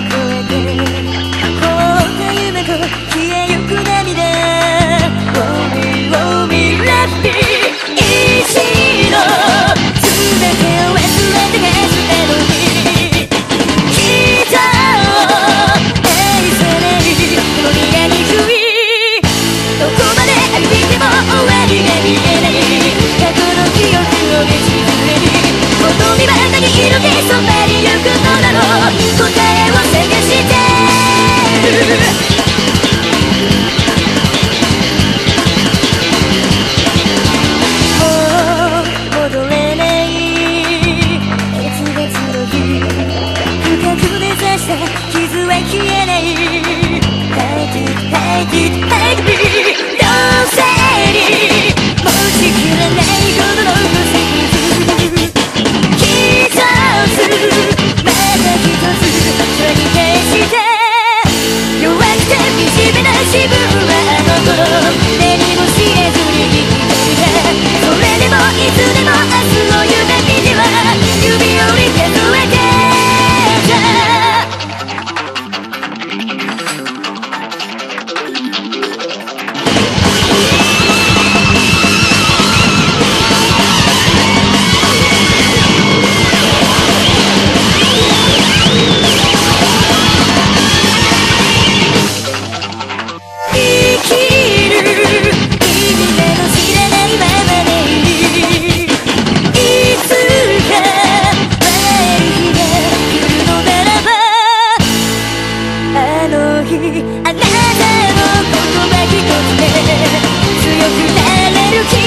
love. あなたの言葉一つで強くなれる